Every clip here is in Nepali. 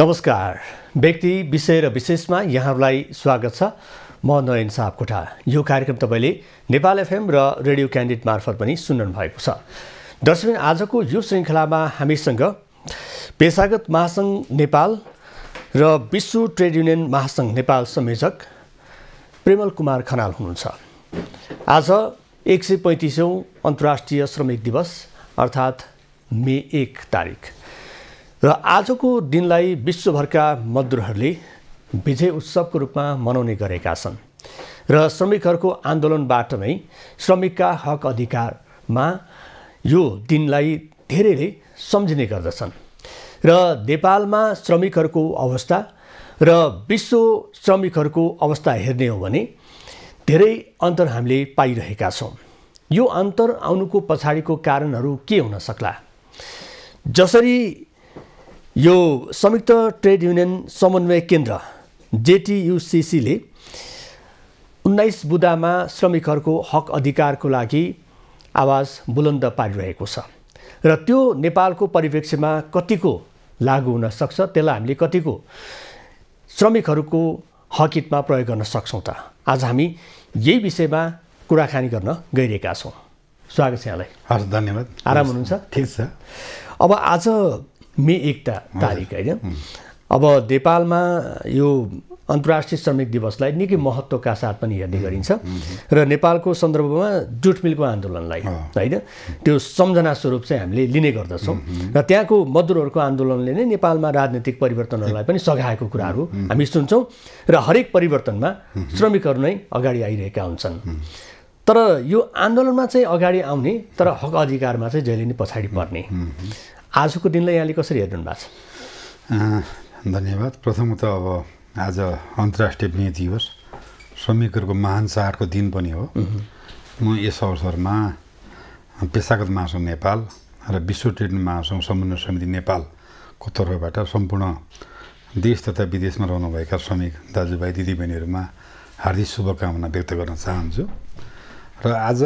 नमस्कार। व्यक्ति विषय र विशेषमा यहाँहरूलाई स्वागत छ। म नयन सापकोटा यो कार्यक्रम तपाईँले नेपाल एफएम र रेडियो क्यान्डिडेट मार्फत पनि सुन्नु भएको छ। दर्शक आजको यो श्रृङ्खलामा हामीसँग पेसागत महासङ्घ नेपाल र विश्व ट्रेड युनियन महासङ्घ नेपाल संयोजक प्रेमल कुमार खनाल हुनुहुन्छ। आज एक सय पैँतिसौँ अन्तर्राष्ट्रिय श्रमिक दिवस अर्थात् मे एक तारिक र आजको दिनलाई विश्वभरका मजदुरहरूले विजय उत्सवको रूपमा मनाउने गरेका छन् र श्रमिकहरूको आन्दोलनबाट नै श्रमिकका हक अधिकारमा यो दिनलाई धेरैले सम्झिने गर्दछन्। र नेपालमा श्रमिकहरूको अवस्था र विश्व श्रमिकहरूको अवस्था हेर्ने हो भने धेरै अन्तर हामीले पाइरहेका छौँ। यो अन्तर आउनुको पछाडिको कारणहरू के हुन सक्ला? जसरी यो संयुक्त ट्रेड युनियन समन्वय केन्द्र जेटियुसिसीले उन्नाइस बुदामा श्रमिकहरूको हक अधिकारको लागि आवाज बुलन्द पारिरहेको छ। र त्यो नेपालको परिप्रेक्ष्यमा कतिको लागु हुन सक्छ त्यसलाई हामीले कतिको श्रमिकहरूको हकितमा प्रयोग गर्न सक्छौँ त। आज हामी यही विषयमा कुराकानी गर्न गइरहेका छौँ। स्वागत छ यहाँलाई। हस् धन्यवाद। आराम हुनुहुन्छ? ठिक छ। अब आज मे एक ता तारिक होइन? अब नेपालमा यो अन्तर्राष्ट्रिय श्रमिक दिवसलाई निकै महत्त्वका साथ पनि हेर्ने गरिन्छ। र नेपालको सन्दर्भमा जुट मिलको आन्दोलनलाई होइन? त्यो सम्झना स्वरूप चाहिँ हामीले लिने गर्दछौँ। र त्यहाँको मजदुरहरूको आन्दोलनले नै नेपालमा राजनीतिक परिवर्तनहरूलाई पनि सघाएको कुराहरू हामी सुन्छौँ र हरेक परिवर्तनमा श्रमिकहरू नै अगाडि आइरहेका हुन्छन्। तर यो आन्दोलनमा चाहिँ अगाडि आउने तर हक अधिकारमा चाहिँ जहिले नै पछाडि पर्ने। आजको दिनलाई यहाँले कसरी हेर्नु भएको छ? धन्यवाद। प्रथम त अब आज अन्तर्राष्ट्रिय मे दिवस। श्रमिकहरूको महान चाडको दिन पनि हो। म यस अवसरमा पेसागत महासङ्घ नेपाल र विश्व ट्रेड महासङ्घ समन्वय समिति नेपालको तर्फबाट सम्पूर्ण देश तथा विदेशमा रहनुभएका श्रमिक दाजुभाइ दिदीबहिनीहरूमा हार्दिक शुभकामना व्यक्त गर्न चाहन्छु। र आज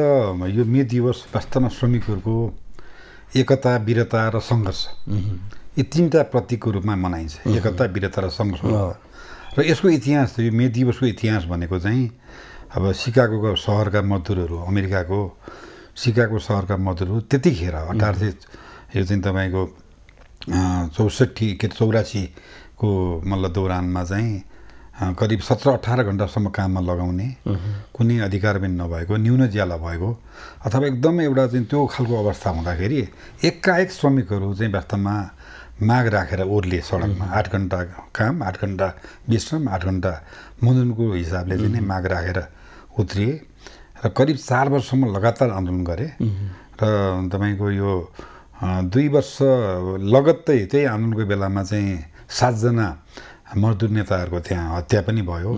यो मे दिवस वास्तवमा श्रमिकहरूको एकता वीरता र सङ्घर्ष। यी तिनवटा प्रतीकको रूपमा मनाइन्छ। एकता वीरता र सङ्घर्ष। र यसको इतिहास यो मे दिवसको इतिहास भनेको चाहिँ अब सिकागोको सहरका मजदुरहरू अमेरिकाको सिकागो सहरका मजदुरहरू त्यतिखेर अठार सय यो चाहिँ तपाईँको चौसठी के चौरासीको मतलब दौरानमा चाहिँ करिब सत्र अठार घन्टासम्म काममा लगाउने कुनै अधिकार पनि नभएको न्यून ज्याला भएको अथवा एकदम एउटा चाहिँ त्यो खालको अवस्था हुँदाखेरि एकाएक श्रमिकहरू चाहिँ वास्तवमा माग राखेर ओर्ले सडकमा। आठ घन्टा काम आठ घन्टा विश्राम आठ घन्टा मनोरञ्जनको हिसाबले चाहिँ नै माग राखेर उत्रिए र करिब चार वर्षसम्म लगातार आन्दोलन गरे। र तपाईँको यो दुई वर्ष लगत्तै त्यही आन्दोलनको बेलामा चाहिँ सातजना मजदुर नेताहरूको त्यहाँ हत्या पनि भयो।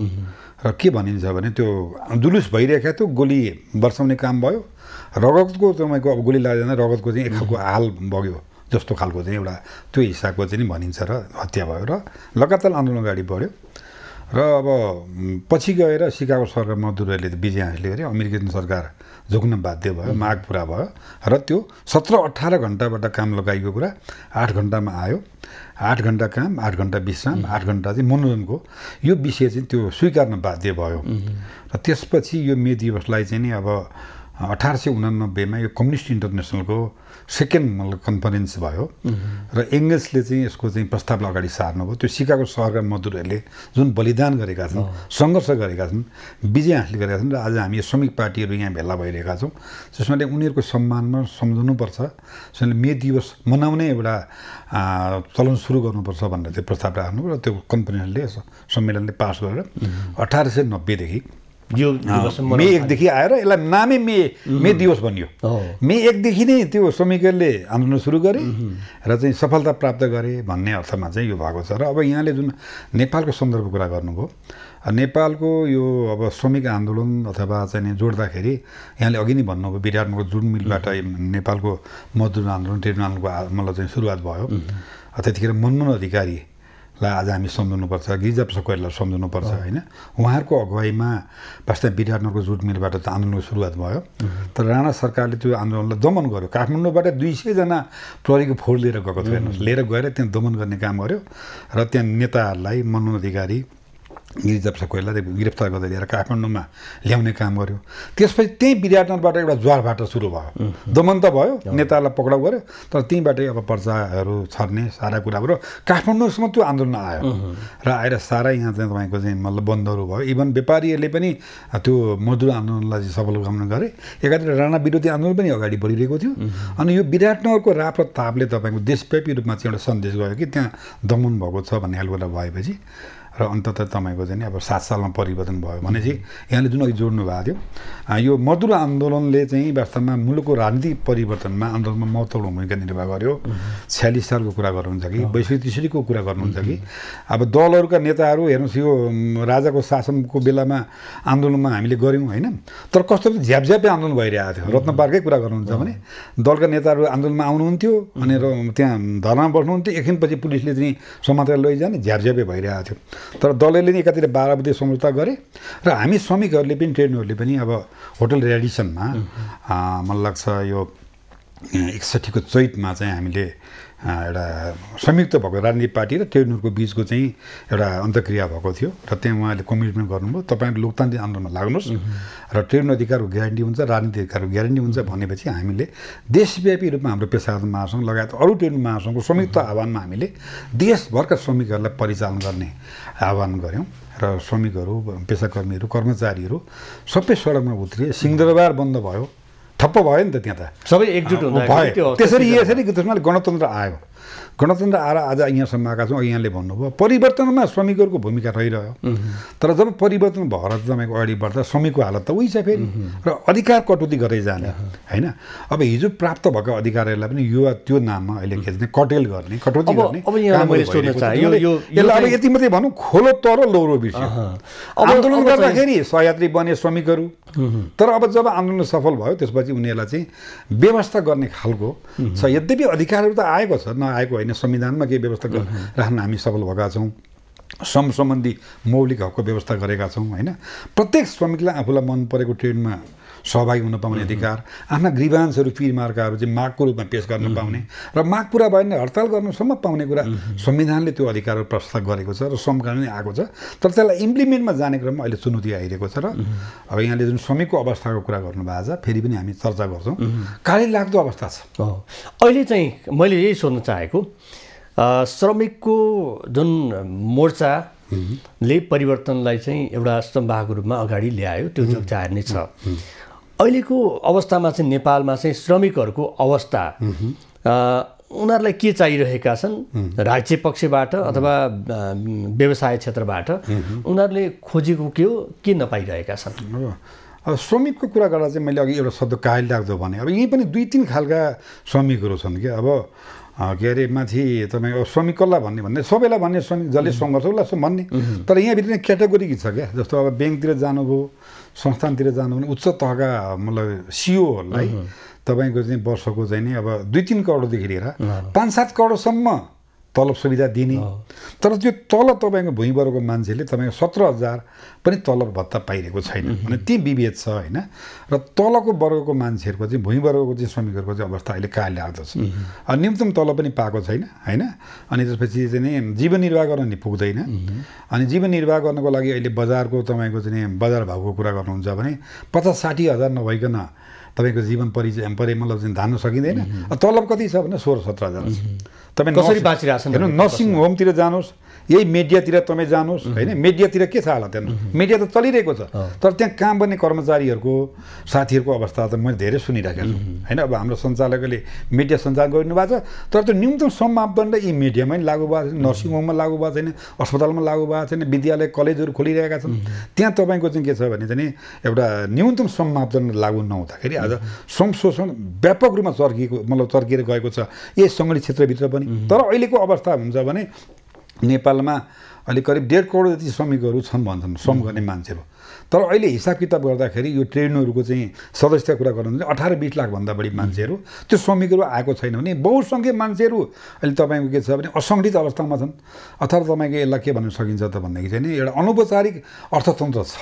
र के भनिन्छ भने त्यो जुलुस भइरहेको थियो गोली वर्षाउने काम भयो। रगतको तपाईँको अब गोली लाग्दैन रगतको चाहिँ एक खालको हाल बग्यो जस्तो खालको चाहिँ एउटा त्यो हिसाबको चाहिँ नि भनिन्छ र हत्या भयो र लगातार आन्दोलन अगाडि बढ्यो। र अब पछि गएर सिकागो सरकार मजदुरहरूले विजय हासिल गरे अमेरिकन सरकार झुक्न बाध्य भयो माग पुरा भयो। र त्यो सत्र अठार घन्टाबाट काम लगाइएको कुरा आठ घन्टामा आयो। आठ घन्टा काम आठ घन्टा विश्राम आठ घन्टा चाहिँ मनोरञ्जनको यो विषय चाहिँ त्यो स्वीकार्न बाध्य भयो। र त्यसपछि यो मे दिवसलाई चाहिँ नि अब अठार सय उनानब्बेमा यो कम्युनिस्ट इन्टरनेसनलको सेकेन्ड मतलब कन्फरेन्स भयो। र एङ्गल्सले चाहिँ यसको चाहिँ प्रस्तावलाई अगाडि सार्नुभयो त्यो सिकागो सहरका मजदुरहरूले जुन बलिदान गरेका छन् सङ्घर्ष गरेका छन् विजय हासिल गरेका छन् र आज हामी श्रमिक पार्टीहरू यहाँ भेला भइरहेका छौँ। त्यसमा उनीहरूको सम्मानमा सम्झाउनुपर्छ त्यसैले मे दिवस मनाउने एउटा चलन सुरु गर्नुपर्छ भनेर त्यो प्रस्ताव राख्नु र त्यो कन्फरेन्सले सम्मेलनले पास गरेर अठार सय नब्बेदेखि यो मे एकदेखि आएर यसलाई नामै मे मे दिवस भनियो मे एकदेखि नै त्यो श्रमिकहरूले आन्दोलन सुरु गरे र चाहिँ सफलता प्राप्त गरे भन्ने अर्थमा चाहिँ यो भएको छ र अब यहाँले जुन नेपालको सन्दर्भ कुरा गर्नुभयो नेपालको यो अब श्रमिक आन्दोलन अथवा चाहिँ जोड्दाखेरि यहाँले अघि नै भन्नुभयो विराटनको जुन मिलबाट नेपालको मजदुर आन्दोलन ट्रेड आन्दोलनको मतलब चाहिँ सुरुवात भयो। त्यतिखेर मनमोहन अधिकारी लाई आज हामी सम्झाउनुपर्छ गिरिजाप्रसाद कोइरालाई सम्झाउनुपर्छ होइन? उहाँहरूको अगुवाईमा वास्तव विराटनगरको जुट मिलबाट त आन्दोलनको सुरुवात भयो। तर राणा सरकारले त्यो आन्दोलनलाई दमन गर्यो। काठमाडौँबाट दुई सयजना प्रहरीको फोड लिएर गएको थियो हेर्नुहोस्। लिएर गएर त्यहाँ दमन गर्ने काम गर्यो। र त्यहाँ नेताहरूलाई मनोज अधिकारी गिरिजा कोइलाले गिरफ्तार गर्दै लिएर काठमाडौँमा ल्याउने काम गर्यो। त्यसपछि त्यहीँ विराटनगरबाट एउटा ज्वारबाट सुरु भयो। दमन त भयो नेतालाई पक्राउ गर्यो तर त्यहीँबाटै अब पर्चाहरू छर्ने सारा कुराहरू काठमाडौँसम्म त्यो आन्दोलन आयो। र आएर सारा यहाँ चाहिँ तपाईँको चाहिँ मतलब बन्दहरू भयो। इभन व्यापारीहरूले पनि त्यो मजदुर आन्दोलनलाई चाहिँ सफल गमन गरे। एकातिर राणा विरोधी आन्दोलन पनि अगाडि बढिरहेको थियो। अनि यो विराटनगरको राप र तापले तपाईँको देशव्यापी रूपमा चाहिँ एउटा सन्देश गयो कि त्यहाँ दमन भएको छ भन्ने खालको कुरा भएपछि र अन्तत तपाईँको चाहिँ अब सात सालमा परिवर्तन भयो भनेपछि यहाँले जुन अघि जोड्नु भएको थियो यो मधुर आन्दोलनले चाहिँ वास्तवमा मुलुकको राजनीतिक परिवर्तनमा आन्दोलनमा महत्त्वपूर्ण भूमिका निर्वाह गर्यो। छ्यालिस सालको कुरा गर्नुहुन्छ कि बैसठी त्रिसठीको कुरा गर्नुहुन्छ कि। अब दलहरूका नेताहरू हेर्नुहोस् यो राजाको शासनको बेलामा आन्दोलनमा हामीले गऱ्यौँ होइन। तर कस्तो झ्यापझ्यापै आन्दोलन भइरहेको थियो। रत्न पार्कै कुरा गर्नुहुन्छ भने दलका नेताहरू आन्दोलनमा आउनुहुन्थ्यो अनि त्यहाँ धर्ना बस्नुहुन्थ्यो। एकछिनपछि पुलिसले चाहिँ समातेर लैजाने झ्यापझ्यापै भइरहेको थियो। तर दलैले नै एकातिर बाह्र बजे सम्झौता गरे र हामी श्रमिकहरूले पनि ट्रेनहरूले पनि अब होटल रेडिसनमा मलाई लाग्छ यो एकसट्ठीको चैतमा चाहिँ हामीले एउटा संयुक्त भएको राजनीतिक पार्टी र ट्रेड बिचको चाहिँ एउटा अन्तक्रिया भएको थियो र त्यहाँ उहाँले कमिटमेन्ट गर्नुभयो। तपाईँहरू लोकतान्त्रिक आन्दोलनमा लाग्नुहोस् र ट्रेड अधिकारको ग्यारेन्टी हुन्छ राजनीतिक अधिकारको ग्यारेन्टी हुन्छ भनेपछि हामीले देशव्यापी रूपमा हाम्रो पेसागत महासङ्घ लगायत अरू ट्रेड महासङ्घको संयुक्त आह्वानमा हामीले देशभरका श्रमिकहरूलाई परिचालन गर्ने आह्वान गऱ्यौँ र श्रमिकहरू पेसाकर्मीहरू कर्मचारीहरू सबै सडकमा उत्रिए। सिंहदरबार बन्द भयो। ठप्प भयो नि त त्यहाँ त। सबै एकजुट भयो। त्यसरी यसरी त्यसमा गणतन्त्र आयो। गणतन्त्र आएर आज यहाँसम्म आएका छौँ यहाँले भन्नुभयो परिवर्तनमा श्रमिकहरूको भूमिका रहिरह्यो। तर जब परिवर्तन भएर तपाईँको अगाडि बढ्दा श्रमिकको हालत त उही छ फेरि र अधिकार कटौती गर्दै जाने होइन? अब हिजो प्राप्त भएको अधिकारहरूलाई पनि युवा त्यो नाममा अहिले के भन्छ कटेल गर्ने कटौती गर्ने यसलाई अब यति मात्रै भनौँ खोलो तर लौरो बिर्स्यो आन्दोलन गर्दाखेरि सहयात्री बने श्रमिकहरू। तर अब जब आन्दोलन सफल भयो त्यसपछि उनीहरूलाई चाहिँ व्यवस्था गर्ने खालको छ। यद्यपि अधिकारहरू त आएको छ नआएको होइन संविधानमा केही व्यवस्था राख्न हामी सफल भएका छौँ। श्रम सम्बन्धी मौलिक हकको व्यवस्था गरेका छौँ होइन? प्रत्येक श्रमिकलाई आफूलाई मन परेको ट्रेडमा सहभागी हुन पाउने अधिकार आफ्ना ग्रिभान्सहरू पिरमार्काहरू चाहिँ मागको रूपमा पेस गर्न पाउने र माग पुरा भयो भने हडताल गर्नुसम्म पाउने कुरा संविधानले त्यो अधिकारहरू प्रस्ताव गरेको छ र कानुन आएको छ। तर त्यसलाई इम्प्लिमेन्टमा जाने क्रममा अहिले चुनौती आइरहेको छ र अब यहाँले जुन श्रमिकको अवस्थाको कुरा गर्नुभएको छ फेरि पनि हामी चर्चा गर्छौँ। काली लाग्दो अवस्था छ। अहिले चाहिँ मैले यही सोध्न चाहेको श्रमिकको जुन मोर्चाले परिवर्तनलाई चाहिँ एउटा स्तम्भाको रूपमा अगाडि ल्यायो त्यो जो जाहेर नै छ। अहिलेको अवस्थामा चाहिँ नेपालमा चाहिँ श्रमिकहरूको अवस्था उनीहरूलाई के चाहिरहेका छन्? राज्य पक्षबाट अथवा व्यवसाय क्षेत्रबाट उनीहरूले खोजेको के हो? के नपाइरहेका छन्? अब श्रमिकको कुरा गर्दा चाहिँ मैले अघि एउटा शब्द काहिल लाग्दो भने अब यहीँ पनि दुई तिन खालका श्रमिकहरू छन् कि अब के अरे माथि तपाईँको श्रमिक कसलाई भन्ने भन्ने सबैलाई भन्ने श्रमिक जसले सङ्घर्ष उसलाई भन्ने। तर यहाँभित्र नै क्याटेगोरी छ क्या? जस्तो अब ब्याङ्कतिर जानुभयो संस्थानतिर जानु भने उच्च तहका मतलब सिओहरूलाई तपाईँको चाहिँ वर्षको चाहिँ नि अब दुई तिन करोडदेखि लिएर पाँच सात करोडसम्म तलब सुविधा दिने। तर त्यो तल तपाईँको भुइँबरको मान्छेले तपाईँको सत्र हजार पनि तलब भत्ता पाइरहेको छैन। भने ती विभेद छ होइन? र तलको वर्गको मान्छेहरूको चाहिँ भुइँवर्गको चाहिँ श्रमिकहरूको चाहिँ अवस्था अहिले कहाँले आउँदछ न्यूनतम तलब पनि पाएको छैन होइन? अनि त्यसपछि चाहिँ नि जीवन निर्वाह गर्न नि पुग्दैन अनि जीवन निर्वाह गर्नको लागि अहिले बजारको तपाईँको चाहिँ बजार भाउको कुरा गर्नुहुन्छ भने पचास साठी हजार नभइकन तपाईँको जीवन परिचय परि मतलब चाहिँ धान्न सकिँदैन। तलब कति छ भने सोह्र सत्र हजार तपाईँ कसरी बाँचिरहेको हेर्नु नर्सिङ होमतिर जानुहोस्। यही मिडियातिर तपाईँ जानुहोस् होइन? मिडियातिर के छ हालत हेर्नु मिडिया त चलिरहेको छ। तर त्यहाँ काम गर्ने कर्मचारीहरूको साथीहरूको अवस्था त मैले धेरै सुनिरहेको छु होइन? अब हाम्रो सञ्चालकले मिडिया सञ्चालन गरिदिनु भएको छ तर त्यो न्यूनतम मापदण्ड यी मिडियामै लागु भएको छैन नर्सिङ होममा लागु भएको छैन अस्पतालमा लागु भएको छैन विद्यालय कलेजहरू खोलिरहेका छन्। त्यहाँ तपाईँको चाहिँ के छ भने चाहिँ एउटा न्यूनतम मापदण्ड लागु नहुँदाखेरि आज श्रम शोषण व्यापक रूपमा चर्किएको मतलब चर्किएर गएको छ। यही सङ्गठित क्षेत्रभित्र पनि। तर अहिलेको अवस्था हुन्छ भने नेपालमा अहिले करिब डेढ करोड जति श्रमिकहरू छन् भन्छन् श्रम गर्ने मान्छेहरू। तर अहिले हिसाब किताब गर्दाखेरि यो ट्रेनहरूको चाहिँ सदस्यता कुरा गर्नु अठार बिस लाखभन्दा बढी मान्छेहरू। त्यो श्रमिकहरू आएको छैन भने बहुसङ्ख्य मान्छेहरू अहिले तपाईँको के छ भने असङ्गठित अवस्थामा छन्। अथवा तपाईँको यसलाई के भन्न सकिन्छ त भन्दाखेरि चाहिँ एउटा अनौपचारिक अर्थतन्त्र छ।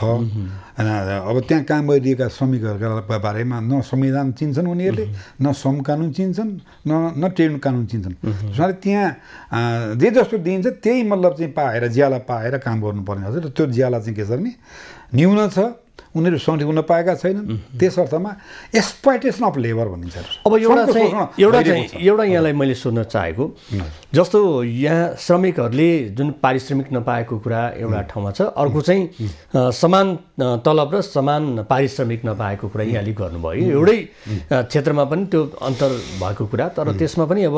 अब त्यहाँ काम गरिरहेका श्रमिकहरूका बारेमा न संविधान चिन्छन् उनीहरूले न श्रम कानुन चिन्छन् न न ट्रेड कानुन चिन्छन्। त्यहाँ जे जस्तो दिइन्छ त्यही मतलब चाहिँ पाएर ज्याला पाएर काम गर्नुपर्ने हुन्छ र त्यो ज्याला चाहिँ के छ भने न्यून छ उनीहरू सङ्गठित हुन पाएका छैनन्। त्यस अर्थमा एक्सप्लाइटेसन अफ लेबर भनिन्छ। अब एउटा चाहिँ एउटा चाहिँ एउटा यहाँलाई मैले सोध्न चाहेको जस्तो यहाँ श्रमिकहरूले जुन पारिश्रमिक नपाएको कुरा एउटा ठाउँमा छ अर्को चाहिँ समान तलब र समान पारिश्रमिक नपाएको कुरा यहाँले गर्नुभयो। एउटै क्षेत्रमा पनि त्यो अन्तर भएको कुरा तर त्यसमा पनि अब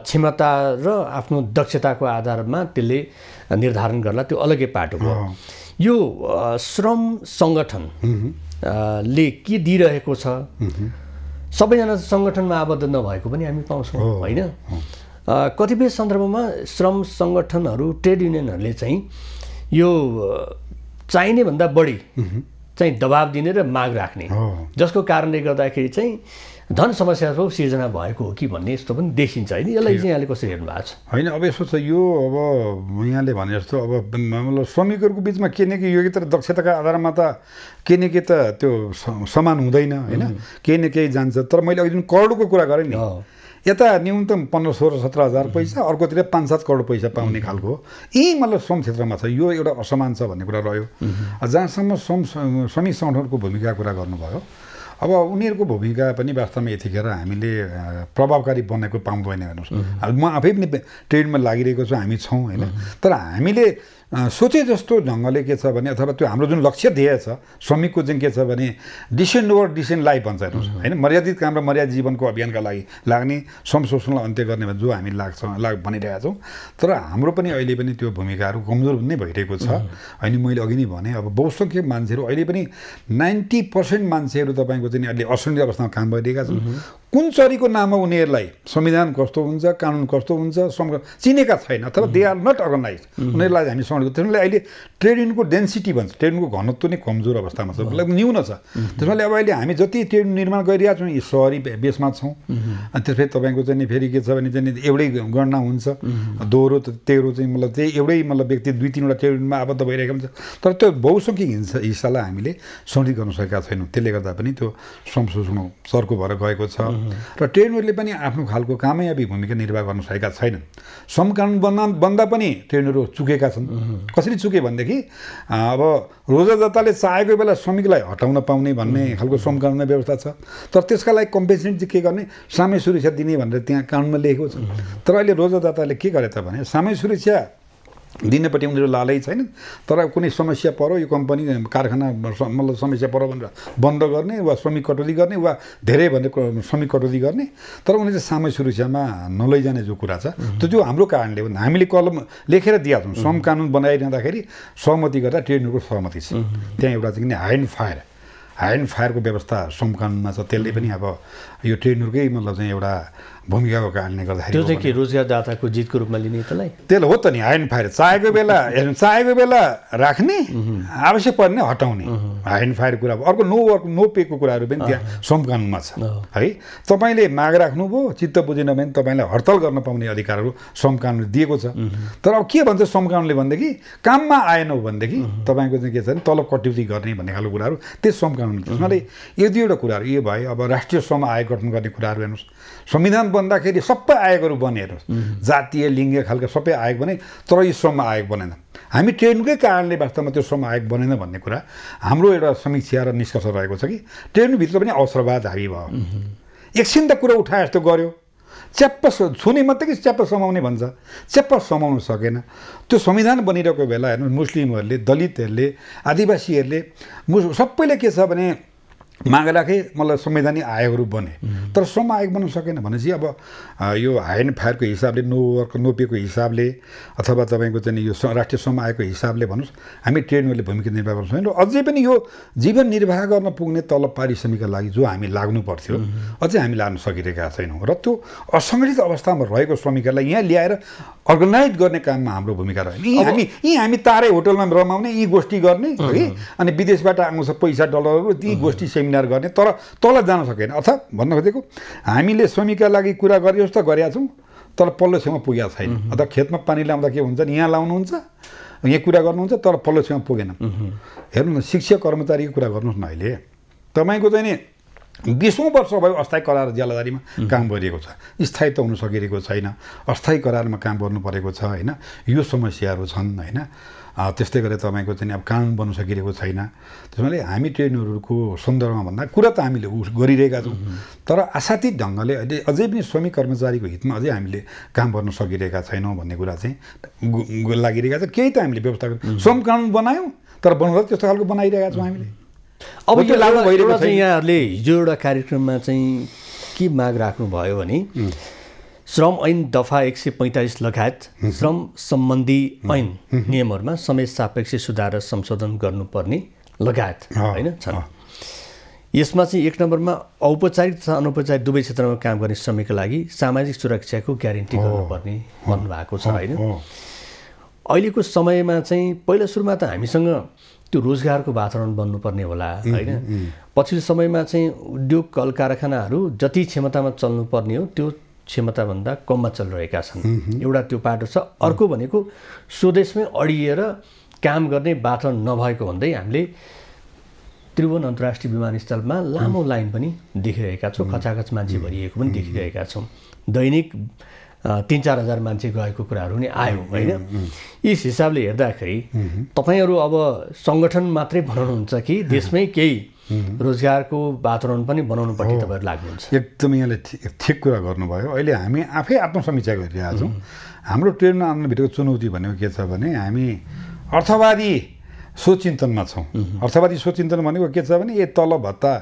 क्षमता र आफ्नो दक्षताको आधारमा त्यसले निर्धारण गर्ला त्यो अलग्गै पाटो भयो। यो श्रम सङ्गठन ले के दिइरहेको छ? सबैजना सङ्गठनमा आबद्ध नभएको पनि हामी पाउँछौँ होइन? कतिपय सन्दर्भमा श्रम सङ्गठनहरू ट्रेड युनियनहरूले चाहिँ यो चाहिने भन्दा बढी चाहिँ दबाब दिने र माग राख्ने। जसको कारणले गर्दाखेरि चाहिँ धन समस्याको सिर्जना भएको हो कि भन्ने यस्तो पनि देखिन्छ होइन यसलाई चाहिँ यहाँले कसरी हेर्नु भएको छ? होइन अब यस्तो छ यो अब यहाँले भने जस्तो अब मतलब श्रमिकहरूको बिचमा के न के यो तर दक्षताका आधारमा त के न के त त्यो समान हुँदैन होइन? केही न केही जान्छ। तर मैले अघि करोडको कुरा गरेँ नि यता न्यूनतम पन्ध्र सोह्र सत्र हजार पैसा अर्कोतिर पाँच सात करोड पैसा पाउने खालको यी मतलब श्रम क्षेत्रमा छ। यो एउटा असमान छ भन्ने कुरा रह्यो। जहाँसम्म श्रम श्रमिक सङ्गठनको भूमिका कुरा गर्नुभयो अब उनीहरूको भूमिका पनि वास्तवमा यतिखेर हामीले प्रभावकारी बनेको पाउँदैन हेर्नुहोस्। म आफै पनि ट्रेडमा लागिरहेको छु हामी छौँ होइन। तर हामीले सोचे जस्तो ढङ्गले के छ भने अथवा त्यो हाम्रो जुन लक्ष्य ध्येय छ श्रमिकको चाहिँ के छ भने डिसेन्ट ओभर डिसेन्ट लाइफ भन्छ हेर्नुहोस् होइन? मर्यादित काम र मर्यादित जीवनको अभियानका लागि लाग्ने श्रम शोषणलाई अन्त्य गर्ने जो हामी लाग्छौँ लाग भनिरहेका छौँ। तर हाम्रो पनि अहिले पनि त्यो भूमिकाहरू कमजोर नै भइरहेको छ। अनि मैले अघि नै भने अब बहुसङ्ख्यक मान्छेहरू अहिले पनि नाइन्टी पर्सेन्ट मान्छेहरू तपाईँको चाहिँ अहिले असङ्गठित अवस्थामा काम गरिरहेका छन्। कुन चरीको नाममा उनीहरूलाई संविधान कस्तो हुन्छ कानुन कस्तो हुन्छ चिनेका छैन अथवा दे आर नट अर्गनाइज। उनीहरूलाई हामी समझेको त्यसले अहिले ट्रेड युनियनको डेन्सिटी भन्छ। ट्रेड युनियनको घनत्व नै कमजोर अवस्थामा छ। न्यून छ। त्यसमाले अब अहिले हामी जति ट्रेड निर्माण गरिरहेका छौँ यी सहरी बेसमा छौँ। अनि त्यसपछि तपाईँको चाहिँ फेरि के छ भने चाहिँ एउटै गणना हुन्छ। दोहोरो तेह्रो चाहिँ मतलब त्यही एउटै मतलब व्यक्ति दुई तिनवटा ट्रेड युनियनमा आबद्ध भइरहेको हुन्छ। तर त्यो बहुसङ्ख्यक हिस्सा हिस्सालाई हामीले सङ्गठित गर्न सकेका छैनौँ। त्यसले गर्दा पनि त्यो श्रम शोषण चर्को भएर गएको छ। र ट्रेनरले पनि आफ्नो खालको कामयाबी भूमिका निर्वाह गर्न सकेका छैनन्। श्रम कानुन बन्दा बन्दा पनि ट्रेनरहरू चुकेका छन्। कसरी चुके भनेदेखि अब रोजादाताले चाहेको बेला श्रमिकलाई हटाउन पाउने भन्ने खालको श्रम कानुनमा व्यवस्था छ। तर त्यसका लागि कम्पेन्सेसन चाहिँ के गर्ने? सामय सुरक्षा दिने भनेर त्यहाँ कानुनमा लेखेको छ। तर अहिले रोजादाताले के गरे त भने सामय सुरक्षा दिनेपट्टि उनीहरू लालै छैन। तर कुनै समस्या पऱ्यो यो कम्पनी कारखाना मतलब समस्या पऱ्यो भनेर बन्द गर्ने वा श्रमिक कटौती गर्ने वा धेरै भने श्रमिक कटौती गर्ने। तर उनीहरू चाहिँ सामय सुरक्षामा नलैजाने जो कुरा छ त्यो त्यो हाम्रो कारणले भन्दा हामीले कलम लेखेर दिएको छौँ। श्रम कानुन बनाइरहँदाखेरि सहमति गर्दा ट्रेड युनियनको सहमति छ। त्यहाँ एउटा चाहिँ हाई एन्ड फायर। एन्ड फायरको व्यवस्था श्रम कानुनमा छ। त्यसले पनि अब यो ट्रेड युनियनकै मतलब चाहिँ एउटा भूमिकाको कारणले गर्दाखेरि त्यो चाहिँ के रोजगारदाताको जितको रूपमा लिने त्यसलाई त्यसले हो त नि हाइन फायर। चाहेको बेला चाहेको बेला राख्ने आवश्यक पर्ने हटाउने। हाइन फायर कुरा अर्को नो वर्क नो पेको कुराहरू पनि त्यहाँ श्रम कानुनमा छ है तपाईँले माग राख्नुभयो चित्त बुझेन भने तपाईँलाई हडताल गर्न पाउने अधिकारहरू श्रम कानुनले दिएको छ। तर अब के भन्छ श्रम कानुनले भनेदेखि काममा आएन भनेदेखि तपाईँको चाहिँ के छ भने तलब कटौती गर्ने भन्ने खालको कुराहरू त्यो श्रम कानुनले त्यसमाले यो दुईवटा कुराहरू यो भयो अब राष्ट्रिय श्रम आयोग गठन गर्ने कुराहरू हेर्नुहोस्। संविधान बन्दाखेरि सबै आयोगहरू बने हेर्नुहोस् जातीय लिङ्गे खालको सबै आयोग बने तर यो श्रम आयोग बनेन। हामी ट्रेनकै कारणले वास्तवमा त्यो श्रम आयोग बनेन भन्ने कुरा हाम्रो एउटा समीक्षा र निष्कर्ष रहेको छ कि ट्रेनभित्र पनि अवसरवाद हाबी भयो। एकछिन त कुरो उठाए जस्तो गऱ्यो च्याप्प छुने मात्रै कि च्याप्प समाउने भन्छ। च्याप्प समाउनु सकेन। त्यो संविधान बनिरहेको बेला हेर्नु मुस्लिमहरूले दलितहरूले आदिवासीहरूले मु सबैले के छ भने माग राखेँ मलाई संवैधानिक आयोगहरू बने। तर श्रम आयोग बन्न सकेन भनेपछि अब यो हाई एन्ड फायरको हिसाबले नो वर्क नोपिएको हिसाबले अथवा तपाईँको चाहिँ यो राष्ट्रिय श्रम आयोगको हिसाबले भन्नुहोस् हामी ट्रेड युनियनले भूमिका निर्वाह गर्न सक्छौँ र अझै पनि यो जीवन निर्वाह गर्न पुग्ने तलब पारिश्रमिकका लागि जो हामी लाग्नु पर्थ्यो अझै हामी लाग्न सकिरहेका छैनौँ। र त्यो असङ्गठित अवस्थामा रहेको श्रमिकहरूलाई यहाँ ल्याएर अर्गनाइज गर्ने काममा हाम्रो भूमिका रहेन यी हामी यी हामी तारै होटलमा रमाउने यी गोष्ठी गर्ने है? अनि विदेशबाट आउँछ पैसा डलरहरू ती गोष्ठी सेमिनार गर्ने तर तल जान सकेन। अर्थात् भन्न खोजेको हामीले श्रमिकका लागि कुरा गरे जस्तो गरेका छौँ तर पल्लो छेउमा पुगेका छैन। अथवा खेतमा पानी ल्याउँदा के हुन्छ नि यहाँ लाउनुहुन्छ यहाँ कुरा गर्नुहुन्छ तर पल्लो छेउमा पुगेन। हेर्नु न शिक्षक कर्मचारीको कुरा गर्नुहोस् न अहिले। तपाईँको चाहिँ नि बिसौँ वर्ष भयो अस्थायी करार ज्यालादारीमा काम गरिरहेको छ। स्थायी त हुन सकिरहेको छैन। अस्थायी करारमा काम गर्नु परेको छ होइन? यो समस्याहरू छन् होइन? त्यस्तै गरेर तपाईँको चाहिँ अब कानुन बन्न सकिरहेको छैन। त्यसमाले हामी ट्रेनरहरूको सन्दर्भमा भन्दा कुरा त हामीले उ गरिरहेका छौँ। तर आशातीत ढङ्गले अहिले अझै पनि श्रमिक कर्मचारीको हितमा अझै हामीले काम गर्न सकिरहेका छैनौँ भन्ने कुरा चाहिँ लागिरहेका छ। केही त हामीले व्यवस्था गर्नु श्रम कानुन बनायौँ तर बनाउँदा त्यस्तो खालको बनाइरहेका छौँ हामीले। अब यो त्यो लागु भइरहेको चाहिँ। यहाँहरूले हिजो एउटा कार्यक्रममा चाहिँ के माग राख्नुभयो भने श्रम ऐन दफा एक सय पैँतालिस लगायत श्रम सम्बन्धी ऐन नियमहरूमा समय सापेक्ष सुधार र संशोधन गर्नुपर्ने लगायत होइन छन्। यसमा चाहिँ एक नम्बरमा औपचारिक तथा अनौपचारिक दुवै क्षेत्रमा काम गर्ने श्रमिकका लागि सामाजिक सुरक्षाको ग्यारेन्टी गर्नुपर्ने भन्नुभएको छ होइन। अहिलेको समयमा चाहिँ पहिला सुरुमा त हामीसँग त्यो रोजगारको वातावरण बन्नुपर्ने होला होइन? पछिल्लो समयमा चाहिँ उद्योग कल कारखानाहरू जति क्षमतामा चल्नुपर्ने हो त्यो क्षमताभन्दा कममा चलिरहेका छन्। एउटा त्यो पाटो छ। अर्को भनेको स्वदेशमै अडिएर काम गर्ने वातावरण नभएको भन्दै हामीले त्रिभुवन अन्तर्राष्ट्रिय विमानस्थलमा लामो लाइन पनि देखिरहेका छौँ खचाखच मान्छे भरिएको पनि देखिरहेका छौँ। दैनिक तिन चार हजार मान्छे गएको कुराहरू पनि आयो होइन? यस हिसाबले हेर्दाखेरि तपाईँहरू अब सङ्गठन मात्रै बनाउनुहुन्छ कि देशमै केही रोजगारको वातावरण पनि बनाउनुपट्टि तपाईँहरू लाग्नुहुन्छ? एकदमै यहाँले ठिक कुरा गर्नुभयो। अहिले हामी आफै आत्मसमीक्षा गरिरहेका छौँ। हाम्रो ट्रेन आन्दोलनभित्रको चुनौती भनेको के छ भने हामी अर्थवादी सोचिन्तनमा छौँ। अर्थवादी सोचिन्तन भनेको के छ भने ए तल भत्ता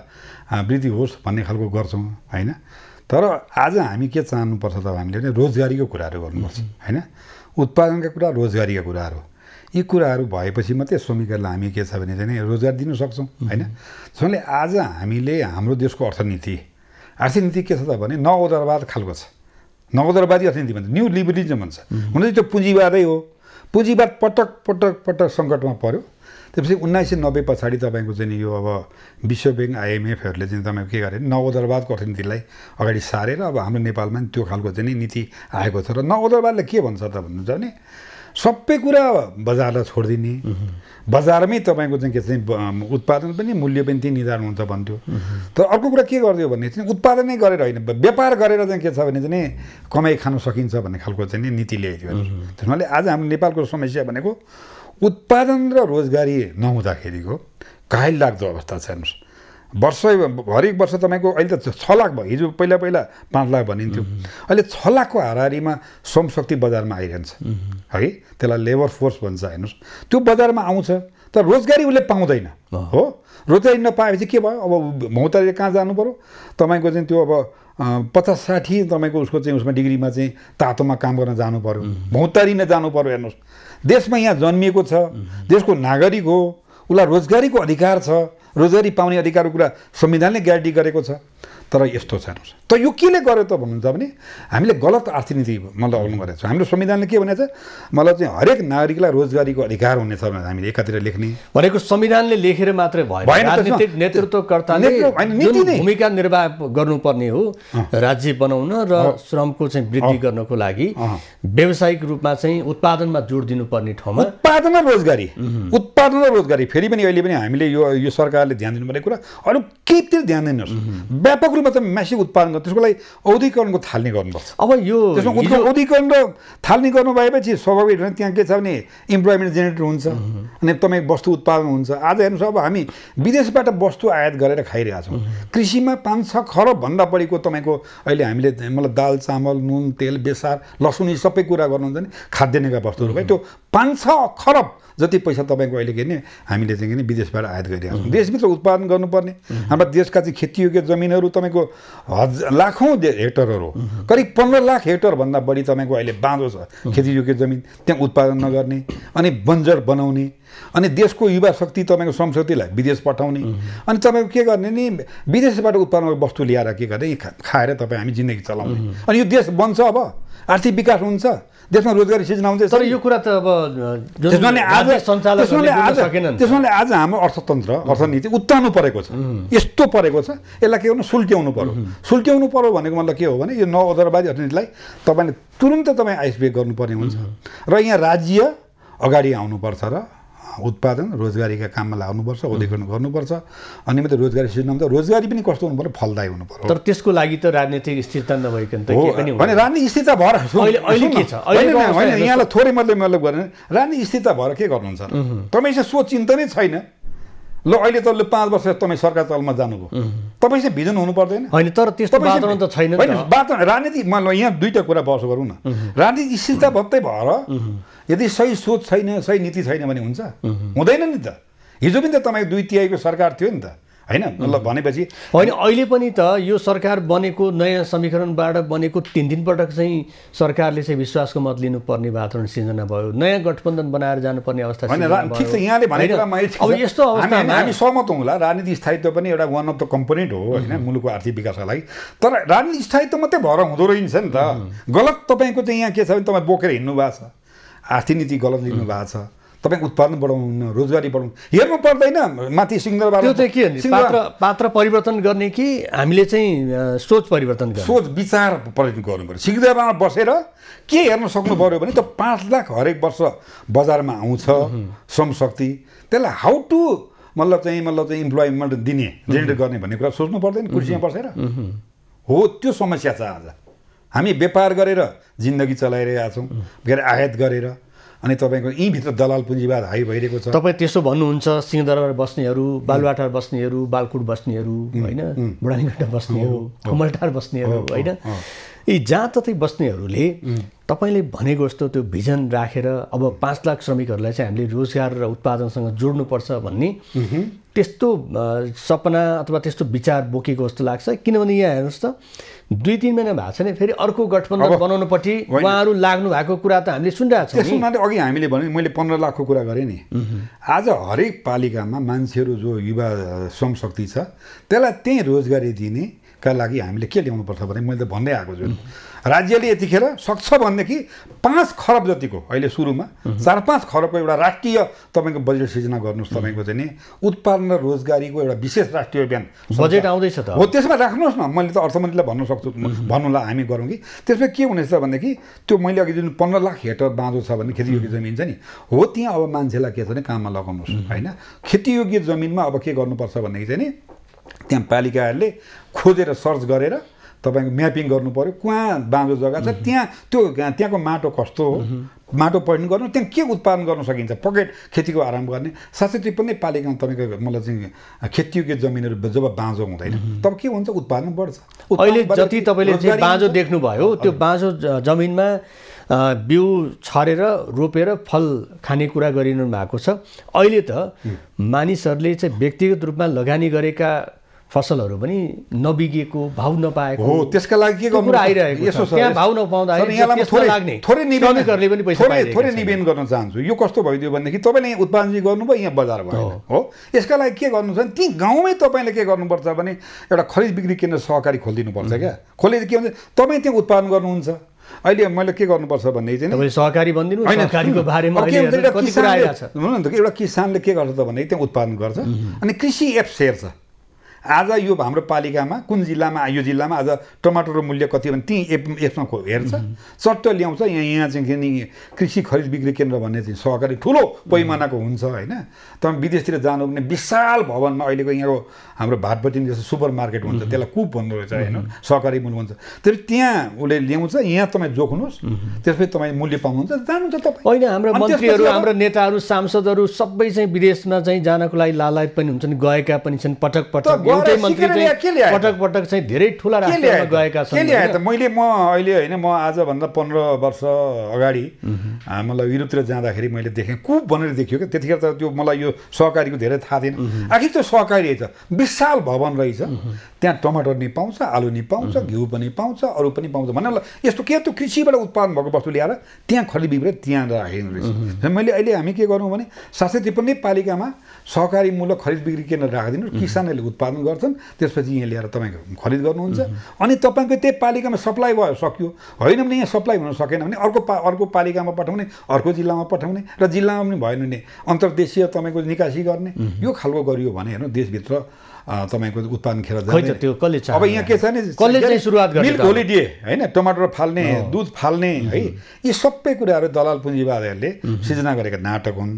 वृद्धि होस् भन्ने खालको गर्छौँ होइन? तर आज हामी के चाहनुपर्छ त हामीले भने रोजगारीको कुराहरू गर्नुपर्छ होइन? उत्पादनका कुरा रोजगारीका कुराहरू। यी कुराहरू भएपछि मात्रै श्रमिकहरूलाई हामी के छ भने चाहिँ नि रोजगार दिन सक्छौँ होइन? त्यसैले आज हामीले हाम्रो देशको अर्थनीति आर्थिक नीति के छ त भने नवोदरवाद खालको छ। नवोदरवादी अर्थनीति भन्छ न्यू लिबरलिजम भन्छ। हुन चाहिँ त्यो पुँजीवादै हो। पुँजीवाद पटक पटक पटक सङ्कटमा पर्यो। त्यसपछि उन्नाइस सय नब्बे पछाडि तपाईँको चाहिँ यो अब विश्व ब्याङ्क आइएमएफहरूले चाहिँ तपाईँको के गरे नवोदरवादको अर्थनीतिलाई अगाडि सारेर अब हाम्रो नेपालमा पनि त्यो खालको चाहिँ नीति आएको छ। र नवोदरवादले के भन्छ त भन्नुहुन्छ भने सबै कुरा बजारलाई छोडिदिने बजारमै तपाईँको चाहिँ के चाहिँ उत्पादन पनि मूल्य पनि त्यही निर्धारण हुन्छ भन्थ्यो। तर अर्को कुरा के गरिदियो भने चाहिँ उत्पादनै गरेर होइन व्यापार गरेर चाहिँ के छ भने चाहिँ कमाइ खान सकिन्छ भन्ने खालको चाहिँ नीति ल्याइदियो। त्यसमाले आज हाम्रो नेपालको समस्या भनेको उत्पादन र रोजगारी नहुँदाखेरिको घायल लाग्दो अवस्था छ हेर्नुहोस्। वर्ष हरेक वर्ष तपाईँको अहिले त छ लाख भयो। हिजो पहिला पहिला पाँच लाख भनिन्थ्यो। अहिले छ लाखको हाराहारीमा श्रमशक्ति बजारमा आइरहन्छ। है? त्यसलाई लेबर फोर्स भन्छ हेर्नुहोस्। त्यो बजारमा आउँछ तर रोजगारी उसले पाउँदैन। हो? रोजगारी नपाएपछि के भयो? अब मौताले कहाँ जानु पऱ्यो तपाईँको चाहिँ त्यो अब पचास साठी तपाईँको उसको चाहिँ उसमा डिग्रीमा चाहिँ तातोमा काम गर्न जानु पऱ्यो भौतारी नै जानु पऱ्यो हेर्नुहोस्। देशमा यहाँ जन्मिएको छ देशको नागरिक हो उसलाई रोजगारीको अधिकार छ रोजगारी पाउने अधिकारको कुरा संविधानले ग्यारेन्टी गरेको छ। तर यस्तो छ हेर्नुहोस् त यो केले गर्यो त भन्नुहुन्छ भने हामीले गलत आर्थिक नीति मतलब अवलम्बन गरेको छ। हाम्रो संविधानले के भनेको छ मतलब चाहिँ हरेक नागरिकलाई रोजगारीको अधिकार हुनेछ भनेर हामीले एकातिर लेख्ने। भनेको संविधानले लेखेर मात्रै त्यसमा- राजनीतिक नेतृत्वकर्ताले। भूमिका निर्वाह गर्नुपर्ने हो राज्य बनाउन र श्रमको चाहिँ वृद्धि गर्नको लागि। व्यावसायिक रूपमा चाहिँ उत्पादनमा जोड दिनुपर्ने ठाउँमा उत्पादन र रोजगारी। उत्पादन र रोजगारी। फेरि पनि अहिले पनि हामीले यो यो सरकारले ध्यान दिनुपर्ने कुरा अरू केहीतिर ध्यान दिनुहोस्। व्यापक रूपमा त म्यासिभ उत्पादन गर्नु त्यसको लागि औद्योगिकरणको थाल्ने गर्नुपर्छ अब यो त्यसमा औद्योगिकरण र थाल्ने गर्नु भएपछि स्वाभाविक रूपमा त्यहाँ के छ भने इम्प्लोइमेन्ट जेनेरेट हुन्छ अनि तपाईँ वस्तु उत्पादन हुन्छ। आज हेर्नुहोस् अब हामी विदेशबाट वस्तु आयात गरेर खाइरहेका छौँ कृषिमा पाँच छ खरबभन्दा बढीको तपाईँको अहिले हामीले मतलब दाल चामल नुन तेल बेसार लसुन यी सबै कुरा गर्नुहुन्छ भने खाद्यान्नका वस्तुहरू। भयो त्यो पाँच छ खरब जति पैसा तपाईँको अहिले के हामीले चाहिँ के नि विदेशबाट आयात गरिरहेको छौँ। देशभित्र उत्पादन गर्नुपर्ने। हाम्रा देशका चाहिँ खेतीयोग्य जमिनहरू तपाईँको हज लाखौँ हेक्टरहरू। हो करिब पन्ध्र लाख हेक्टरभन्दा बढी तपाईँको अहिले बाँझो छ। खेतीयोग्य जमिन त्यहाँ उत्पादन नगर्ने अनि बन्जर बनाउने अनि देशको युवा शक्ति तपाईँको श्रमशक्तिलाई विदेश पठाउने अनि तपाईँको के गर्ने नि विदेशबाट उत्पादन वस्तु ल्याएर के गर्ने खाएर तपाईँ हामी जिन्दगी चलाउने। अनि यो देश बन्छ अब आर्थिक विकास हुन्छ। देशमा रोजगारी सिर्जना हुन्छ तर यो कुरा त अब त्यसमाले आज त्यसमाले आज सकेनन्। त्यसमाले आज हाम्रो अर्थतन्त्र अर्थनीति उत्तानो परेको छ। यस्तो परेको छ यसलाई के गर्नु? सुल्ट्याउनु पर्यो। सुल्ट्याउनु पर्यो भनेको मतलब के हो भने यो नवदरवादी अर्थनीतिलाई तपाईँले तुरुन्तै तपाईँ आइसबेक गर्नुपर्ने हुन्छ। र यहाँ राज्य अगाडि आउनुपर्छ र उत्पादन रोजगारीका काममा लाग्नुपर्छ उद्योगीकरण गर्नुपर्छ। अनि मात्रै रोजगारी सृजना हुन्छ रोजगारी पनि कस्तो हुनु पर्यो फलदायी हुनु पर्यो तर त्यसको लागि त राजनीतिक स्थिरता नभइकन त होइन हुँदैन। राजनीतिक स्थिरता भएर? होइन, यहाँलाई थोरै मतलब मतलब गरेन। राजनीतिक स्थिरता भएर के गर्नुहुन्छ? तपाईँ चाहिँ सोच चिन्तनै छैन। ल अहिले त लु पाँच वर्ष तपाईँ सरकार तलमा जानुभयो तपाईँ चाहिँ भिजन हुनु पर्दैन होइन तर त्यस्तो वातावरण त छैन वातावरण राजनीति मतलब यहाँ दुईवटा कुरा बहस गरौँ न। राजनीतिक स्थिरता मात्रै भएर यदि सही सोच छैन सही नीति छैन भने हुन्छ। हुँदैन नि त। हिजो पनि त तपाईँको दुई तिहाईको सरकार थियो नि त। होइन? मतलब भनेपछि होइन अहिले पनि त यो सरकार बनेको नयाँ समीकरणबाट बनेको तिन तिन पटक चाहिँ सरकारले चाहिँ विश्वासको मत लिनुपर्ने वातावरण सिर्जना भयो। नयाँ गठबन्धन बनाएर जानुपर्ने अवस्था ठिक छ। यहाँले भनेको अब। यस्तो अवस्थामा हामी सहमत हौँला। राजनीतिक स्थायित्व पनि एउटा वान अफ द कम्पोनेन्ट हो होइन मुलुकको आर्थिक विकासका लागि। तर राजनीतिक स्थायित्व मात्रै भएर हुँदो रहेछ नि त। गलत तपाईँको चाहिँ यहाँ के छ भने तपाईँ बोकेर हिँड्नु भएको छ। आर्थिक नीति गलत लिनु भएको छ। तपाईँको उत्पादन बढाउनु रोजगारी बढाउनु। हेर्नु पर्दैन माथि सिंहदरबार त्यो चाहिँ के हो नि? पात्र पात्र परिवर्तन गर्ने कि हामीले चाहिँ सोच परिवर्तन गर्ने? सोच विचार परिवर्तन गर्नु पऱ्यो सिंहदरबारमा बसेर के हेर्न सक्नु पऱ्यो भने त पाँच लाख हरेक वर्ष बजारमा आउँछ श्रम शक्ति त्यसलाई हाउ टु मतलब चाहिँ मतलब चाहिँ इम्प्लोइमेन्ट दिने जेनेरेट गर्ने भन्ने कुरा सोच्नु पर्दैन कुर्सीमा बसेर। हो त्यो समस्या छ आज। हामी व्यापार गरेर जिन्दगी चलाइरहेका छौँ। के अरे आयात गरेर अनि तपाईँको यहीँभित्र दलाल पुँजीवाद हाई भइरहेको छ। तपाईँ त्यसो भन्नुहुन्छ सिंहदरबार बस्नेहरू बालुवाटार बस्नेहरू बालकुट बस्नेहरू होइन? बुढानीघाटा बस्नेहरू कुमलटार बस्नेहरू होइन? यी जहाँ ततै बस्नेहरूले तपाईँले भनेको जस्तो त्यो भिजन राखेर अब पाँच लाख श्रमिकहरूलाई चाहिँ हामीले रोजगार र उत्पादनसँग जोड्नुपर्छ भन्ने त्यस्तो सपना अथवा त्यस्तो विचार बोकेको जस्तो लाग्छ। किनभने यहाँ हेर्नुहोस् त दुई तिन महिना भएको छ नि फेरि अर्को गठबन्धन बनाउनुपट्टि। उहाँहरू लाग्नु भएको कुरा त हामीले सुनिरहेको छौँ अघि हामीले भने मैले पन्ध्र लाखको कुरा गरेँ नि। आज हरेक पालिकामा मान्छेहरू जो युवा श्रम शक्ति छ त्यसलाई त्यहीँ रोजगारी दिनेका लागि हामीले के ल्याउनुपर्छ भने मैले त भन्दै आएको छु राज्यले यतिखेर सक्छ भनेदेखि पाँच खरब जतिको अहिले सुरुमा चार पाँच खरबको एउटा राष्ट्रिय तपाईँको बजेट सिर्जना गर्नुहोस् तपाईँको चाहिँ नि उत्पादन र रोजगारीको एउटा विशेष राष्ट्रिय अभियान बजेट आउँदैछ त हो त्यसमा राख्नुहोस् न। मैले त अर्थमन्त्रीलाई भन्न सक्छु भन्नुलाई हामी गरौँ कि। त्यसमा के हुनेछ भनेदेखि त्यो मैले अघि जुन पन्ध्र लाख हेक्टर बाँझो छ भने खेतीयोग्य जमिन छ नि हो त्यहाँ अब मान्छेलाई के छ भने काममा लगाउनुहोस् होइन? खेतीयोग्य जमिनमा अब के गर्नुपर्छ भनेदेखि चाहिँ नि त्यहाँ पालिकाहरूले खोजेर सर्च गरेर तपाईँको म्यापिङ गर्नु पऱ्यो कहाँ बाँझो जग्गा छ त्यहाँ त्यो त्यहाँको माटो कस्तो हो माटो परिणन गर्नु त्यहाँ के उत्पादन गर्न सकिन्छ पकेट खेतीको आराम गर्ने। साथसाथै पनि पालिकामा तपाईँको मतलब चाहिँ खेतीयोग्य जमिनहरू जब बाँझो हुँदैन तब के हुन्छ उत्पादन बढ्छ। अहिले जति तपाईँले बाँझो। देख्नुभयो त्यो बाँझो जमिनमा बिउ छरेर रोपेर फल खाने कुरा गरिनु भएको छ। अहिले त मानिसहरूले चाहिँ व्यक्तिगत रूपमा लगानी गरेका फसलहरू पनि नबिगेको भाउ नपाएको हो त्यसका लागि के गर्नु आइरहेको छ। त्यहाँ भाउ नपाउँदाखेरि थोरै निवेदन श्रमिकहरूले पनि पैसा थोरै पाइरहेका थोरै छैनन्। निवेदन गर्न चाहन्छु। यो कस्तो भइदियो भनेदेखि तपाईँले यहाँ उत्पादन चाहिँ गर्नुभयो यहाँ बजार भयो हो। यसका लागि के गर्नु छ भने ती गाउँमै तपाईँले के गर्नुपर्छ भने एउटा खरिद बिक्री केन्द्र सहकारी खोलिदिनुपर्छ क्या। खोले के भन्छ तपाईँ त्यहाँ उत्पादन गर्नुहुन्छ। अहिले मैले के गर्नुपर्छ भन्ने चाहिँ सहकारी भनिदिनु एउटा किसानले- छ। के गर्छ त भने त्यहाँ उत्पादन गर्छ। अनि कृषि एप्स हेर्छ। आज यो हाम्रो पालिकामा कुन जिल्लामा यो जिल्लामा आज टमाटरको मूल्य कति भने त्यहीँ एप एप्समा खो हेर्छ। चट्ट ल्याउँछ यहाँ यहाँ चाहिँ नि कृषि खरिद बिक्री केन्द्र भन्ने चाहिँ सहकारी ठुलो पैमानाको हुन्छ होइन। तपाईँ विदेशतिर जानु भने विशाल भवनमा अहिलेको यहाँको हाम्रो भाटपट्टि जस्तो सुपर मार्केट हुन्छ त्यसलाई कुप भन्दो रहेछ होइन। सहकारी मूल्य भन्छ त्यसपछि त्यहाँ उसले ल्याउँछ यहाँ तपाईँ जोख्नुहोस्। त्यसपछि तपाईँ मूल्य पाउनुहुन्छ जानुहुन्छ तपाईँ। होइन हाम्रो मन्त्रीहरू हाम्रो नेताहरू सांसदहरू सबै चाहिँ विदेशमा चाहिँ जानको लागि लालायत पनि हुन्छन् गएका पनि छन् पटक त पटक एउटै मन्त्री? पटक पटक चाहिँ धेरै ठुला राष्ट्रमा? गएका छन्? त? मैले म अहिले होइन म आजभन्दा पन्ध्र वर्ष अगाडि मतलब युरोपतिर जाँदाखेरि मैले देखेँ। कुप भनेर देखियो क्या? त्यतिखेर त त्यो मलाई यो सहकारीको धेरै थाहा थिएन। आखिर त्यो सहकारी रहेछ। विशाल भवन रहेछ। त्यहाँ टमाटर नि पाउँछ आलु नि पाउँछ घिउ पनि पाउँछ अरू पनि पाउँछ भने यस्तो के त्यो कृषिबाट उत्पादन भएको वस्तु ल्याएर त्यहाँ खरिद बिक्री त्यहाँ राखेको रहेछ। मैले अहिले हामी के गर्छौँ भने सात सय त्रिपन्नै पालिकामा सहकारी मूलक खरिद बिक्री केन्द्र राखिदिनु किसानहरूले उत्पादन गर्छन् त्यसपछि यहाँ ल्याएर तपाईँको खरिद गर्नुहुन्छ। अनि तपाईँको त्यही पालिकामा सप्लाई भयो सक्यो। होइन भने यहाँ सप्लाई हुन सकेन भने अर्को पा अर्को पालिकामा पठाउने अर्को जिल्लामा पठाउने र जिल्लामा पनि भएन भने अन्तर्देशीय तपाईँको निकासी गर्ने। यो खालको गरियो भने हेर्नु देशभित्र तपाईँको उत्पादन खेर? अब यहाँ के छ भने सुरुवात मिल्क? होलिडे होइन टमाटर फाल्ने दुध फाल्ने है। यी सबै कुराहरू दलाल पुँजीवादहरूले सिर्जना गरेका नाटक हुन्।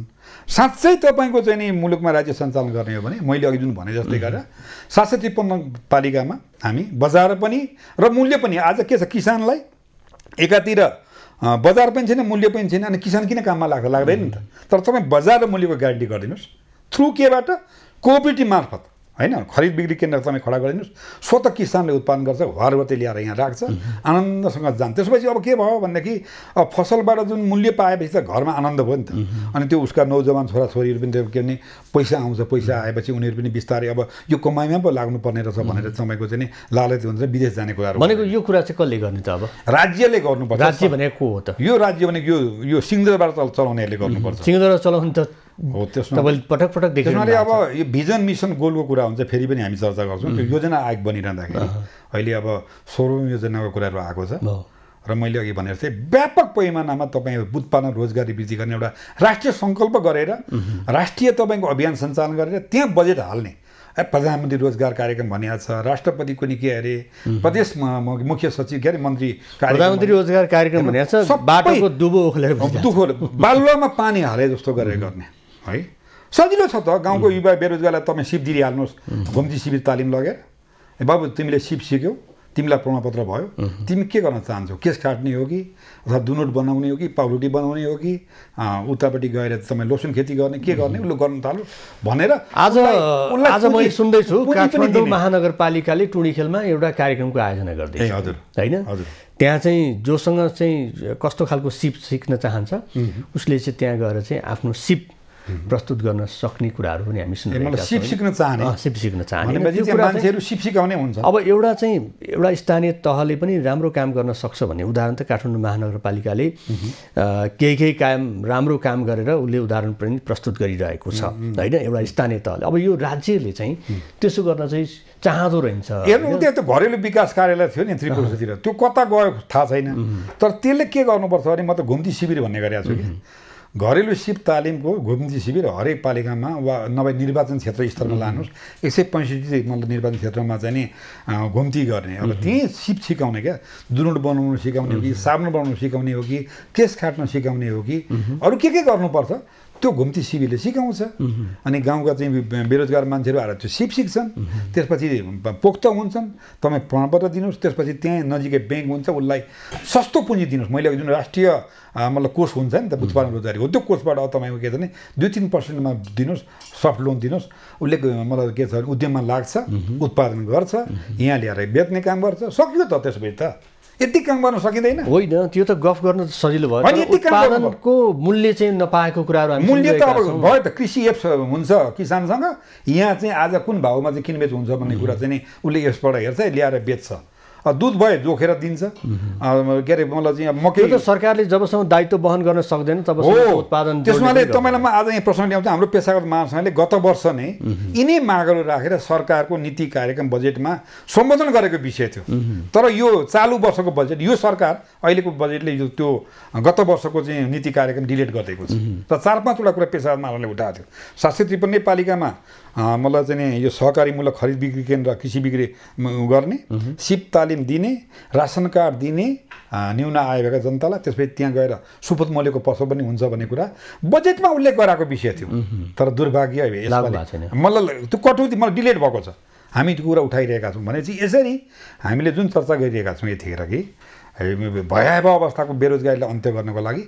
साँच्चै तपाईँको चाहिँ नि मुलुकमा राज्य सञ्चालन गर्ने हो भने मैले अघि जुन भने जस्तै गरेर सात सय त्रिपन्न पालिकामा हामी बजार पनि र मूल्य पनि आज के छ किसानलाई एकातिर बजार पनि छैन मूल्य पनि छैन अनि किसान किन काममा लाग्छ लाग्दैन नि त? तर तपाईँ बजार र मूल्यको ग्यारेन्टी गरिदिनुहोस्। थ्रु केबाट? कोअपरेटिभ मार्फत। होइन? खरिद बिक्री केन्द्र तपाईँ खडा गरिदिनुहोस् स्वतः किसानले उत्पादन गर्छ घरबत्ती ल्याएर यहाँ राख्छ आनन्दसँग जान्छ। त्यसपछि अब के भयो भनेदेखि अब फसलबाट जुन मूल्य पाएपछि त घरमा आनन्द भयो नि त। अनि त्यो उसका नौजवान छोराछोरीहरू पनि त्यो के भने पैसा आउँछ पैसा आएपछि उनीहरू पनि बिस्तारै अब यो कमाइमा पो लाग्नुपर्ने रहेछ भनेर तपाईँको चाहिँ लालच हुन्छ विदेश जाने कुराहरू भनेको यो कुरा चाहिँ कसले गर्ने त अब? राज्यले गर्नुपर्छ। राज्य भनेको को हो त? यो राज्य भनेको यो यो चल चलाउनेहरूले गर्नुपर्छ। सिंहदरा चलाउनु त हो त्यसमा तपाईँले पटक पटक त्यसमाले अब यो भिजन मिसन गोलको कुरा हुन्छ फेरि पनि हामी चर्चा गर्छौँ। त्यो योजना आयोग बनिरहँदाखेरि अहिले अब सोह्रौँ योजनाको कुराहरू आएको छ। र मैले अघि भनेर चाहिँ व्यापक पैमानामा तपाईँ उत्पादन रोजगारी वृद्धि गर्ने एउटा राष्ट्रिय सङ्कल्प गरेर राष्ट्रिय तपाईँको अभियान सञ्चालन गरेर त्यहाँ बजेट हाल्ने। प्रधानमन्त्री रोजगार कार्यक्रम भनिएको छ राष्ट्रपतिको नि के अरे प्रदेश मुख्य सचिव के अरे मन्त्री प्रधानमन्त्री रोजगार कार्यक्रम भनेको छ बाटोको दुबो। दुःख बालुवामा पानी हाले जस्तो गरेर गर्ने। है। सजिलो छ त गाउँको युवा बेरोजगारलाई तपाईँ सिप दिइहाल्नुहोस्। घुम्ती शिविर तालिम लगेर। ए बाबु तिमीले सिप सिक्यौ। तिमीलाई प्रमाणपत्र भयो। तिमी के गर्न चाहन्छौ? केस काट्ने हो कि? अथवा दुनोट बनाउने हो कि? पाउरोटी बनाउने हो कि? उतापट्टि गएर तपाईँ लसुन खेती गर्ने के गर्ने? उसले गर्न थाल्यो भनेर आज आज मैले पुँजी- सुन्दैछु काठमाडौँ। महानगरपालिकाले टुँडीखेलमा एउटा कार्यक्रमको आयोजना गर्दैछ। हजुर। होइन? हजुर। त्यहाँ चाहिँ जोसँग चाहिँ कस्तो खालको सिप सिक्न चाहन्छ उसले चाहिँ त्यहाँ गएर चाहिँ आफ्नो सिप प्रस्तुत गर्न सक्ने कुराहरू पनि हामी सिप। सिक्न चाहने। सिप सिक्न चाहने। मान्छेहरू सिप सिकाउने हुन्छ। अब एउटा चाहिँ एउटा स्थानीय तहले पनि राम्रो काम गर्न सक्छ भन्ने उदाहरण त काठमाडौँ महानगरपालिकाले अ, केही केही काम राम्रो काम गरेर उसले उदाहरण पनि प्रस्तुत गरिरहेको छ होइन? एउटा स्थानीय तहले। अब यो राज्यले चाहिँ त्यसो गर्न चाहिँ चाहँदो रहेछ हेर्नु त्यहाँ त घरेलु विकास कार्यालय थियो नि त्रिपुरातिर। त्यो कता गयो थाहा छैन। तर त्यसले के गर्नुपर्छ भने म त घुम्ती शिविर भन्ने गरेको छु कि। घरेलु सिप तालिमको घुम्ती शिविर हरेक पालिकामा वा नभए निर्वाचन क्षेत्र स्तरमा लानुहोस्। एक सय पैँसठी मतलब निर्वाचन क्षेत्रमा चाहिँ नि घुम्ती गर्ने। अब त्यहीँ सिप सिकाउने क्या। दुनुट बनाउनु सिकाउने हो कि साबुन बनाउनु सिकाउने हो कि केस काट्न सिकाउने हो कि। अरू के के गर्नुपर्छ? त्यो घुम्ती शिविरले सिकाउँछ। अनि गाउँका चाहिँ बेरोजगार मान्छेहरू आएर त्यो सिप सिक्छन्। त्यसपछि पोख्त हुन्छन्। तपाईँ प्रमाणपत्र दिनुहोस्। त्यसपछि त्यहीँ नजिकै ब्याङ्क हुन्छ। उसलाई सस्तो पुँजी दिनुहोस्। मैले जुन राष्ट्रिय मतलब कोष हुन्छ नि त उत्पादन रोजगारी हो त्यो अब तपाईँको के छ भने दुई तिन पर्सेन्टमा दिनुहोस्। सफ्ट लोन दिनुहोस्। उसले मतलब के छ भने उद्यममा लाग्छ उत्पादन गर्छ यहाँ ल्याएर बेच्ने काम गर्छ। सक्यो त त्यसपछि त। यति काम गर्न सकिँदैन। होइन त्यो त गफ गर्न त सजिलो भयो। यति उत्पादनको मूल्य चाहिँ नपाएको कुराहरू मूल्य त अब। भयो त कृषि एप्स हुन्छ किसानसँग। यहाँ चाहिँ आज कुन भाउमा चाहिँ किनबेच हुन्छ भन्ने कुरा चाहिँ नि उसले एप्सबाट हेर्छ ल्याएर बेच्छ। दुध भयो जोखेर दिन्छ। के अरे मलाई चाहिँ अब मकै त सरकारले जबसम्म दायित्व वहन गर्न सक्दैन हो। तबसम्म उत्पादन पनि तपाईँलाई म आज यहाँ प्रश्न ल्याउँछु हाम्रो पेसागत महासङ्घले गत वर्ष नै यिनै मागहरू राखेर सरकारको नीति कार्यक्रम बजेटमा सम्बोधन गरेको विषय थियो। तर यो चालु वर्षको बजेट यो सरकार अहिलेको बजेटले यो त्यो गत वर्षको चाहिँ नीति कार्यक्रम डिलिट गरिदिएको छ। र चार पाँचवटा कुरा पेसागत महासङ्घले उठाएको थियो। सात सय त्रिपन्नै पालिकामा मलाई चाहिँ यो सहकारीमूलक खरिद बिक्री केन्द्र कृषि बिक्री गर्ने सिप तालिम दिने रासन कार्ड दिने न्यून आय भएका जनतालाई त्यसपछि त्यहाँ गएर सुपथ मूल्यको पसल पनि हुन्छ भन्ने कुरा बजेटमा उल्लेख गराएको विषय थियो। तर दुर्भाग्य। मलाई त्यो कटौती मलाई डिलेट भएको छ। हामी त्यो कुरा उठाइरहेका छौँ भने चाहिँ यसरी हामीले जुन चर्चा गरिरहेका छौँ यतिखेर कि भयावह अवस्थाको बेरोजगारीलाई अन्त्य गर्नको लागि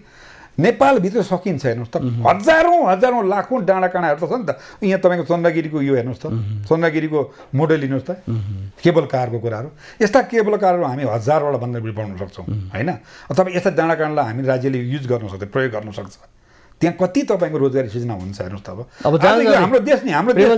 नेपालभित्र सकिन्छ हेर्नुहोस् त। हजारौँ हजारौँ लाखौँ डाँडा काँडाहरू त छ नि त। यहाँ तपाईँको चन्द्रगिरीको यो हेर्नुहोस् त। चन्द्रगिरीको मोडल लिनुहोस् त। केबल कारको कुराहरू। यस्ता केबल कारहरू हामी हजारबाट भन्दा बढी बनाउन सक्छौँ होइन? अथवा यस्ता डाँडा काँडालाई हामी राज्यले युज गर्न सक्छ प्रयोग गर्न सक्छ। त्यहाँ कति तपाईँको रोजगारी सृजना हुन्छ हेर्नुहोस् त अब। हाम्रो देश नि हाम्रो देश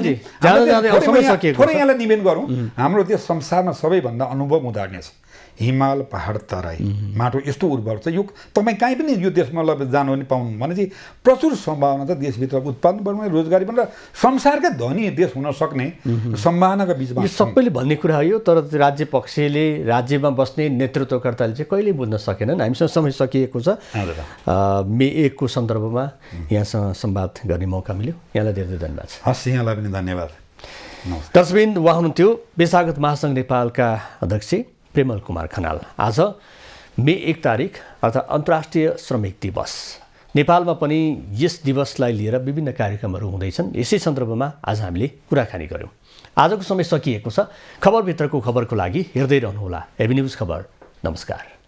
थोरै। यहाँलाई निवेदन गरौँ। हाम्रो देश संसारमा सबैभन्दा अनुभव उदाहरण छ। हिमाल पहाड तराई। माटो यस्तो उर्वर छ। यो तपाईँ कहीँ पनि यो देशमा ल जानु पनि पाउनु। भनेपछि प्रचुर सम्भावना छ देशभित्र उत्पादन बढ्ने रोजगारी पनि र संसारकै धनी देश हुन सक्ने सम्भावनाको बिचमा यो सबैले भन्ने कुरा हो यो तर राज्य पक्षले राज्यमा बस्ने नेतृत्वकर्ताले चाहिँ कहिले बुझ्न सकेनन्। हामीसँग समय सकिएको छ। मे एकको सन्दर्भमा यहाँसँग संवाद गर्ने मौका मिल्यो। यहाँलाई धेरै धेरै धन्यवाद। छ हस् यहाँलाई पनि धन्यवाद। दर्शकबिन उहाँ हुनुहुन्थ्यो पेसागत महासङ्घ नेपालका अध्यक्ष। प्रेमल कुमार खनाल। आज मे एक तारिक अर्थात् अन्तर्राष्ट्रिय श्रमिक दिवस। नेपालमा पनि यस दिवसलाई लिएर विभिन्न कार्यक्रमहरू हुँदैछन्। यसै सन्दर्भमा आज हामीले कुराकानी गऱ्यौँ। आजको समय सकिएको छ। खबरभित्रको खबरको लागि हेर्दै रहनुहोला। हेभी खबर। नमस्कार।